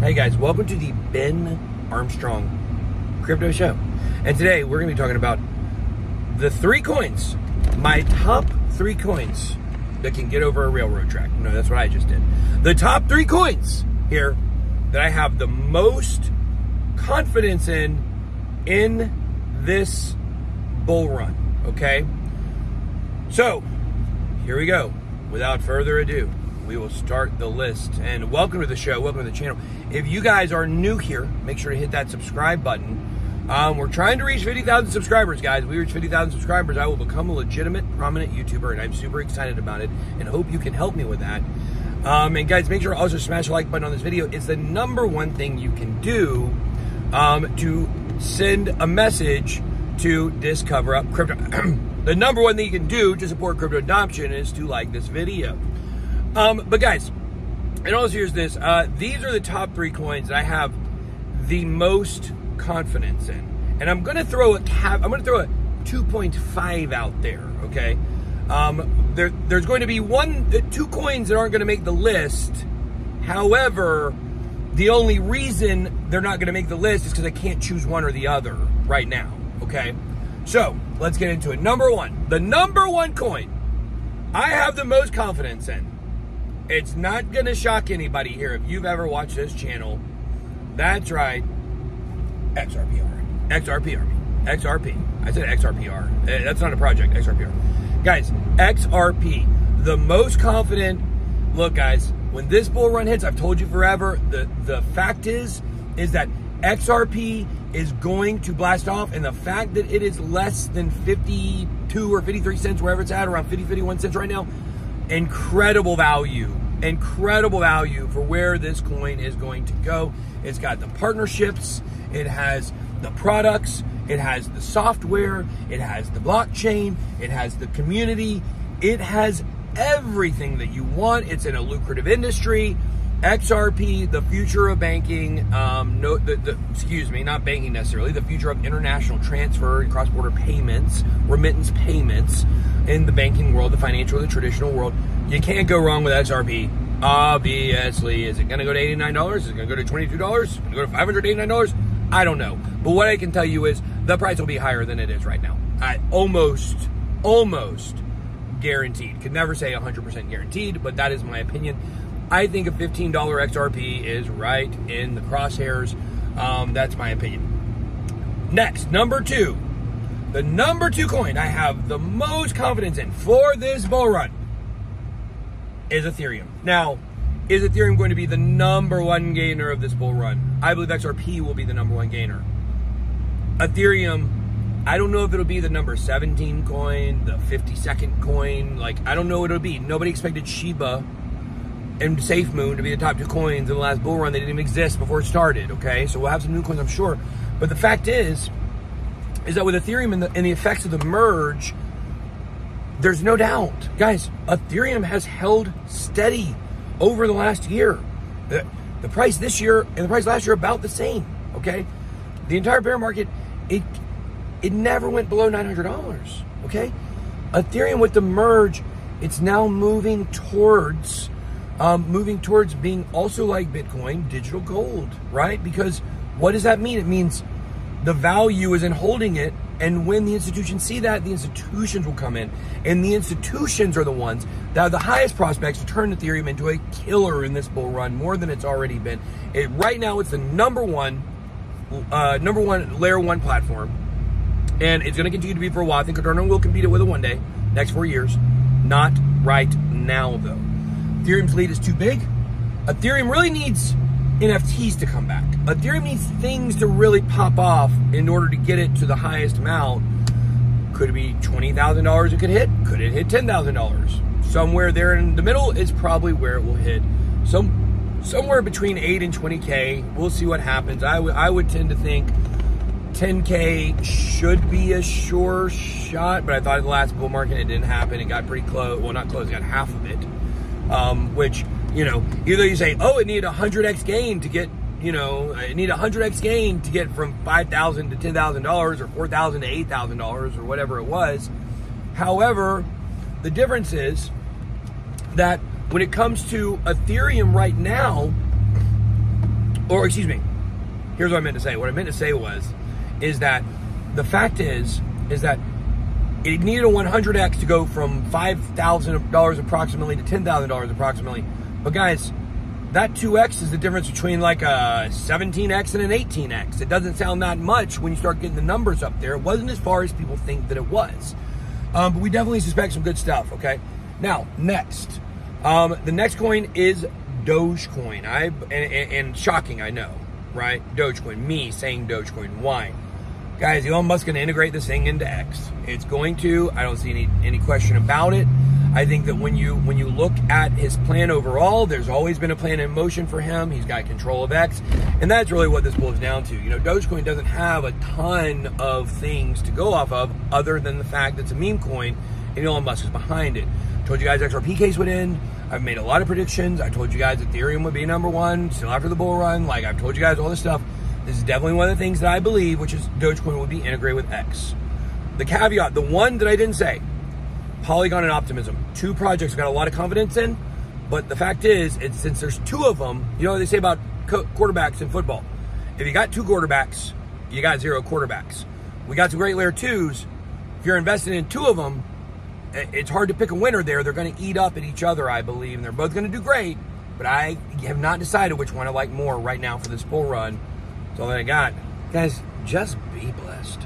Hey guys, welcome to the Ben Armstrong Crypto Show. And today we're going to be talking about the three coins, my top three coins that can get over a railroad track. No, that's what I just did. The top three coins here that I have the most confidence in in this bull run. Okay? So, here we go. Without further ado, we will start the list. And welcome to the show, welcome to the channel. If you guys are new here, make sure to hit that subscribe button. Um, we're trying to reach 50,000 subscribers, guys. We reach 50,000 subscribers, I will become a legitimate, prominent YouTuber, and I'm super excited about it and hope you can help me with that. Um, and guys, make sure to also smash the like button on this video. It's the number one thing you can do um, to send a message to Discover Up Crypto. the number one thing you can do to support crypto adoption is to like this video. Um, but guys, in all seriousness, uh, these are the top three coins that I have the most confidence in, and I'm gonna throw a cap. I'm gonna throw a 2.5 out there. Okay, um, there, there's going to be one, two coins that aren't going to make the list. However, the only reason they're not going to make the list is because I can't choose one or the other right now. Okay, so let's get into it. Number one, the number one coin I have the most confidence in it's not going to shock anybody here if you've ever watched this channel. That's right. XRPR. XRPR. XRP. I said XRPR. Eh, That's not a project. XRPR. Guys, XRP. The most confident. Look, guys, when this bull run hits, I've told you forever. The the fact is, is that XRP is going to blast off, and the fact that it is less than 52 or 53 cents, wherever it's at, around 50, 51 cents right now, incredible value incredible value for where this coin is going to go. It's got the partnerships it has the products it has the software it has the blockchain it has the community. It has everything that you want. It's in a lucrative industry XRP, the future of banking, um, no, the, the, excuse me, not banking necessarily, the future of international transfer and cross-border payments, remittance payments in the banking world, the financial, the traditional world. You can't go wrong with XRP. Obviously, is it going to go to $89? Is it going to go to $22? Is it going to go to $589? I don't know. But what I can tell you is the price will be higher than it is right now. I almost, almost guaranteed. Could never say 100% guaranteed, but that is my opinion. I think a $15 XRP is right in the crosshairs. Um, that's my opinion. Next, number two. The number two coin I have the most confidence in for this bull run is Ethereum. Now, is Ethereum going to be the number one gainer of this bull run? I believe XRP will be the number one gainer. Ethereum, I don't know if it'll be the number 17 coin, the 52nd coin. Like, I don't know what it'll be. Nobody expected Shiba and Safe Moon to be the top two coins in the last bull run. They didn't even exist before it started, okay? So we'll have some new coins, I'm sure. But the fact is, is that with Ethereum and the, and the effects of the merge, there's no doubt. Guys, Ethereum has held steady over the last year. The, the price this year and the price last year about the same, okay? The entire bear market, it it never went below $900, okay? Ethereum with the merge, it's now moving towards um, moving towards being also like Bitcoin, digital gold, right? Because what does that mean? It means the value is in holding it. And when the institutions see that, the institutions will come in. And the institutions are the ones that have the highest prospects to turn Ethereum into a killer in this bull run, more than it's already been. It, right now, it's the number one, uh, number one layer one platform. And it's going to continue to be for a while. I think Cardano will compete it with it one day, next four years. Not right now, though. Ethereum's lead is too big. Ethereum really needs NFTs to come back. Ethereum needs things to really pop off in order to get it to the highest amount. Could it be $20,000 it could hit? Could it hit $10,000? Somewhere there in the middle is probably where it will hit. Some, somewhere between 8 and 20K. We'll see what happens. I, I would tend to think 10K should be a sure shot, but I thought in the last bull market it didn't happen. It got pretty close. Well, not close, it got half of it. Um, which you know, either you say, oh, it needed a 100x gain to get, you know, it need a 100x gain to get from 5000 to $10,000 or 4000 to $8,000 or whatever it was. However, the difference is that when it comes to Ethereum right now, or excuse me, here's what I meant to say. What I meant to say was, is that the fact is, is that it needed a 100x to go from $5,000 approximately to $10,000 approximately. But guys, that 2x is the difference between like a 17x and an 18x. It doesn't sound that much when you start getting the numbers up there. It wasn't as far as people think that it was. Um, but we definitely suspect some good stuff, okay? Now, next. Um, the next coin is Dogecoin. I and, and, and shocking, I know, right? Dogecoin. Me saying Dogecoin. Why? Guys, Elon Musk's going to integrate this thing into X. It's going to. I don't see any any question about it. I think that when you when you look at his plan overall, there's always been a plan in motion for him. He's got control of X, and that's really what this boils down to. You know, Dogecoin doesn't have a ton of things to go off of, other than the fact that it's a meme coin, and Elon Musk is behind it. Told you guys XRP case would end. I've made a lot of predictions. I told you guys Ethereum would be number one still after the bull run. Like I've told you guys all this stuff. This is definitely one of the things that I believe, which is Dogecoin will be integrated with X. The caveat, the one that I didn't say, Polygon and Optimism, two projects I've got a lot of confidence in. But the fact is, it's, since there's two of them, you know what they say about quarterbacks in football. If you got two quarterbacks, you got zero quarterbacks. We got some great layer twos. If you're investing in two of them, it's hard to pick a winner there. They're going to eat up at each other, I believe, and they're both going to do great. But I have not decided which one I like more right now for this bull run. That's all I got. Guys, just be blessed.